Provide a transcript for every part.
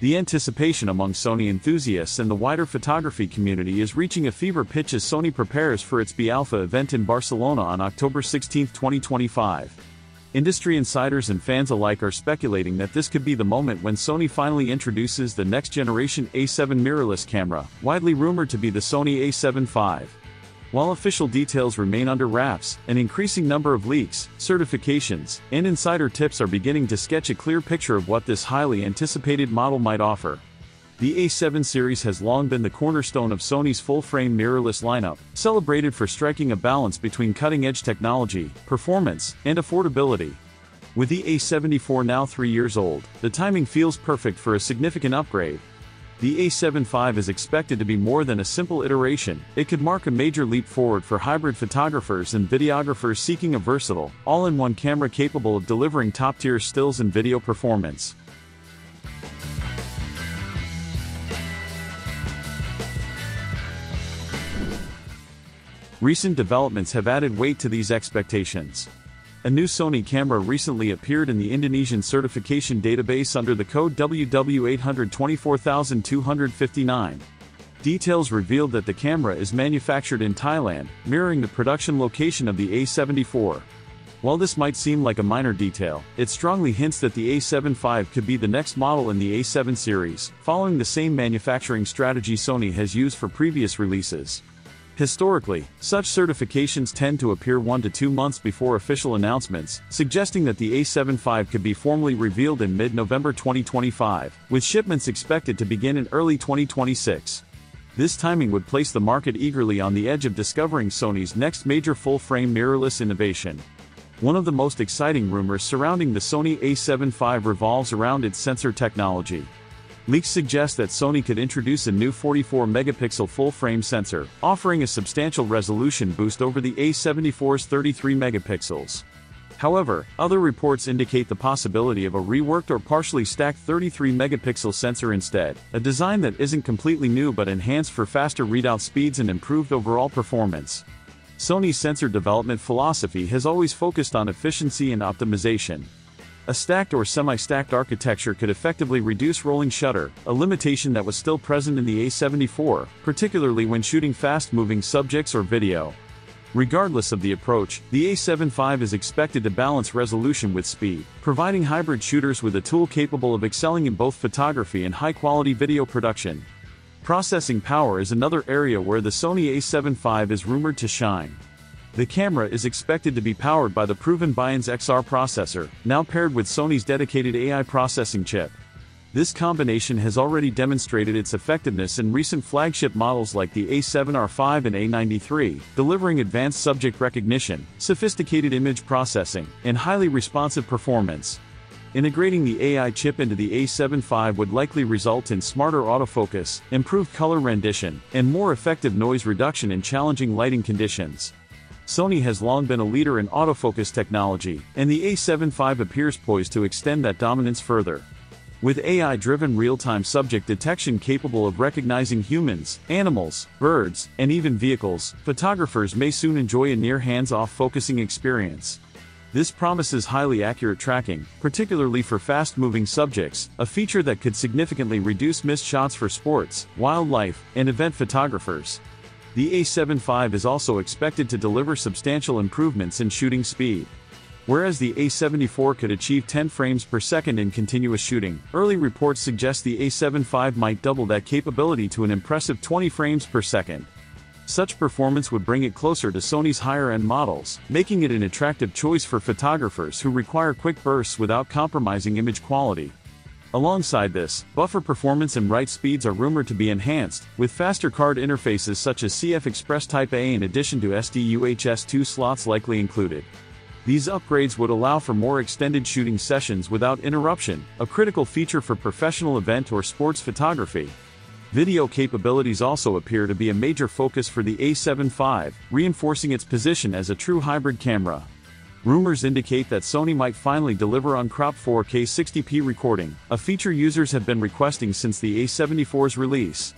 The anticipation among Sony enthusiasts and the wider photography community is reaching a fever pitch as Sony prepares for its Be Alpha event in Barcelona on October 16, 2025. Industry insiders and fans alike are speculating that this could be the moment when Sony finally introduces the next generation A7 mirrorless camera, widely rumored to be the Sony A7 IV. While official details remain under wraps, an increasing number of leaks, certifications, and insider tips are beginning to sketch a clear picture of what this highly anticipated model might offer. The A7 series has long been the cornerstone of Sony's full-frame mirrorless lineup, celebrated for striking a balance between cutting-edge technology, performance, and affordability. With the A7 IV now three years old, the timing feels perfect for a significant upgrade, the A7 IV is expected to be more than a simple iteration, it could mark a major leap forward for hybrid photographers and videographers seeking a versatile, all-in-one camera capable of delivering top-tier stills and video performance. Recent developments have added weight to these expectations. A new Sony camera recently appeared in the Indonesian certification database under the code WW824259. Details revealed that the camera is manufactured in Thailand, mirroring the production location of the A74. While this might seem like a minor detail, it strongly hints that the A7 V could be the next model in the A7 series, following the same manufacturing strategy Sony has used for previous releases. Historically, such certifications tend to appear one to two months before official announcements, suggesting that the A7 V could be formally revealed in mid-November 2025, with shipments expected to begin in early 2026. This timing would place the market eagerly on the edge of discovering Sony's next major full-frame mirrorless innovation. One of the most exciting rumors surrounding the Sony A7 V revolves around its sensor technology. Leaks suggest that Sony could introduce a new 44-megapixel full-frame sensor, offering a substantial resolution boost over the A74's 33 megapixels. However, other reports indicate the possibility of a reworked or partially stacked 33-megapixel sensor instead, a design that isn't completely new but enhanced for faster readout speeds and improved overall performance. Sony's sensor development philosophy has always focused on efficiency and optimization, a stacked or semi-stacked architecture could effectively reduce rolling shutter, a limitation that was still present in the A74, particularly when shooting fast-moving subjects or video. Regardless of the approach, the A7 V is expected to balance resolution with speed, providing hybrid shooters with a tool capable of excelling in both photography and high-quality video production. Processing power is another area where the Sony A7 V is rumored to shine. The camera is expected to be powered by the proven BIONZ XR processor, now paired with Sony's dedicated AI processing chip. This combination has already demonstrated its effectiveness in recent flagship models like the A7R5 and A93, delivering advanced subject recognition, sophisticated image processing, and highly responsive performance. Integrating the AI chip into the A7 V would likely result in smarter autofocus, improved color rendition, and more effective noise reduction in challenging lighting conditions. Sony has long been a leader in autofocus technology, and the A7 V appears poised to extend that dominance further. With AI-driven real-time subject detection capable of recognizing humans, animals, birds, and even vehicles, photographers may soon enjoy a near hands-off focusing experience. This promises highly accurate tracking, particularly for fast-moving subjects, a feature that could significantly reduce missed shots for sports, wildlife, and event photographers. The A7 V is also expected to deliver substantial improvements in shooting speed. Whereas the A74 could achieve 10 frames per second in continuous shooting, early reports suggest the A7 V might double that capability to an impressive 20 frames per second. Such performance would bring it closer to Sony's higher-end models, making it an attractive choice for photographers who require quick bursts without compromising image quality. Alongside this, buffer performance and write speeds are rumored to be enhanced, with faster card interfaces such as CF Express Type A in addition to SD-UHS-2 slots likely included. These upgrades would allow for more extended shooting sessions without interruption, a critical feature for professional event or sports photography. Video capabilities also appear to be a major focus for the A7 V, reinforcing its position as a true hybrid camera. Rumors indicate that Sony might finally deliver on crop 4K 60p recording, a feature users have been requesting since the A74's release.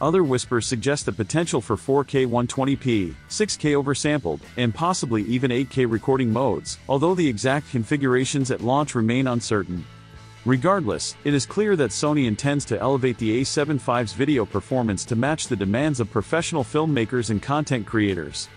Other whispers suggest the potential for 4K 120p, 6K oversampled, and possibly even 8K recording modes, although the exact configurations at launch remain uncertain. Regardless, it is clear that Sony intends to elevate the A7 IV's video performance to match the demands of professional filmmakers and content creators.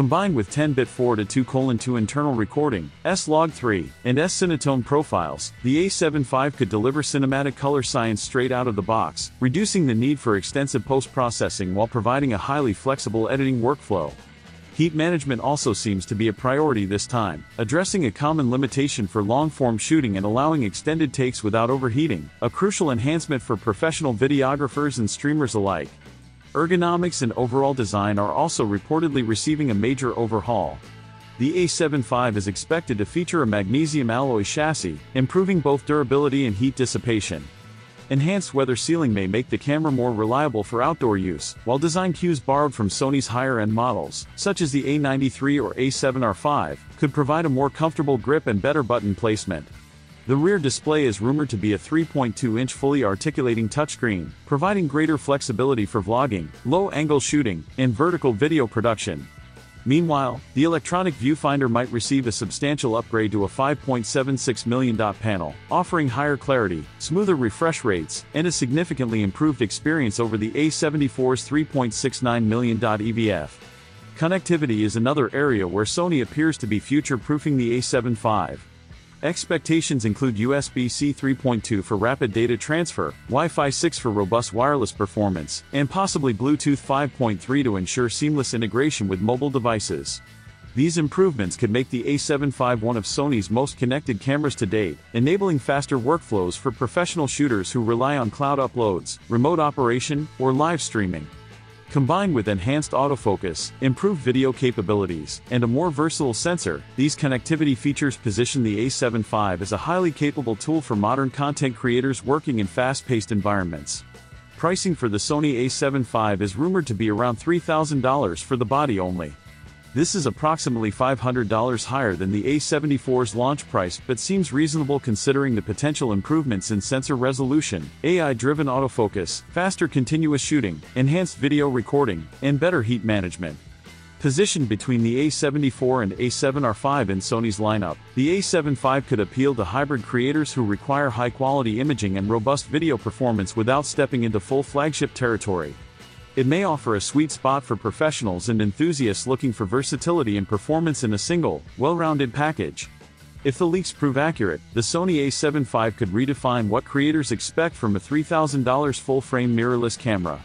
Combined with 10-bit 4-2:2 internal recording, S-Log3, and S-Cinetone profiles, the A7 IV could deliver cinematic color science straight out of the box, reducing the need for extensive post-processing while providing a highly flexible editing workflow. Heat management also seems to be a priority this time, addressing a common limitation for long-form shooting and allowing extended takes without overheating, a crucial enhancement for professional videographers and streamers alike. Ergonomics and overall design are also reportedly receiving a major overhaul. The A7 IV is expected to feature a magnesium alloy chassis, improving both durability and heat dissipation. Enhanced weather sealing may make the camera more reliable for outdoor use, while design cues borrowed from Sony's higher-end models, such as the A93 or A7R5, could provide a more comfortable grip and better button placement. The rear display is rumored to be a 3.2-inch fully articulating touchscreen, providing greater flexibility for vlogging, low-angle shooting, and vertical video production. Meanwhile, the electronic viewfinder might receive a substantial upgrade to a 5.76 million dot panel, offering higher clarity, smoother refresh rates, and a significantly improved experience over the A74's 3.69 million dot EVF. Connectivity is another area where Sony appears to be future-proofing the A7 IV. Expectations include USB-C 3.2 for rapid data transfer, Wi-Fi 6 for robust wireless performance, and possibly Bluetooth 5.3 to ensure seamless integration with mobile devices. These improvements could make the A7 IV one of Sony's most connected cameras to date, enabling faster workflows for professional shooters who rely on cloud uploads, remote operation, or live streaming. Combined with enhanced autofocus, improved video capabilities, and a more versatile sensor, these connectivity features position the a7 V as a highly capable tool for modern content creators working in fast-paced environments. Pricing for the Sony a7 V is rumored to be around $3,000 for the body only. This is approximately $500 higher than the A74's launch price but seems reasonable considering the potential improvements in sensor resolution, AI-driven autofocus, faster continuous shooting, enhanced video recording, and better heat management. Positioned between the A74 and A7R5 in Sony's lineup, the A7 IV could appeal to hybrid creators who require high-quality imaging and robust video performance without stepping into full flagship territory. It may offer a sweet spot for professionals and enthusiasts looking for versatility and performance in a single, well-rounded package. If the leaks prove accurate, the Sony a7 V could redefine what creators expect from a $3,000 full-frame mirrorless camera.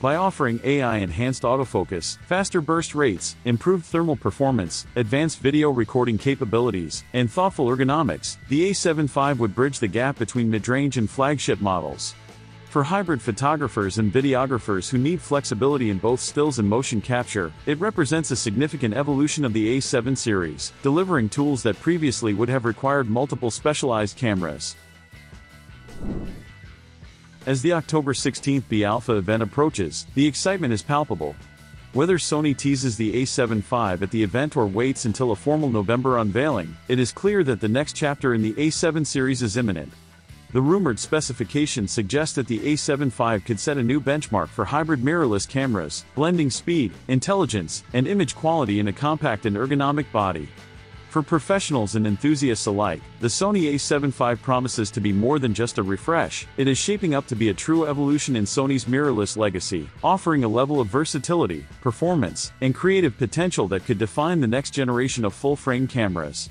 By offering AI-enhanced autofocus, faster burst rates, improved thermal performance, advanced video recording capabilities, and thoughtful ergonomics, the a7 V would bridge the gap between mid-range and flagship models. For hybrid photographers and videographers who need flexibility in both stills and motion capture, it represents a significant evolution of the A7 series, delivering tools that previously would have required multiple specialized cameras. As the October 16th Be Alpha event approaches, the excitement is palpable. Whether Sony teases the A7 V at the event or waits until a formal November unveiling, it is clear that the next chapter in the A7 series is imminent. The rumored specifications suggest that the A7 IV could set a new benchmark for hybrid mirrorless cameras, blending speed, intelligence, and image quality in a compact and ergonomic body. For professionals and enthusiasts alike, the Sony A7 IV promises to be more than just a refresh, it is shaping up to be a true evolution in Sony's mirrorless legacy, offering a level of versatility, performance, and creative potential that could define the next generation of full-frame cameras.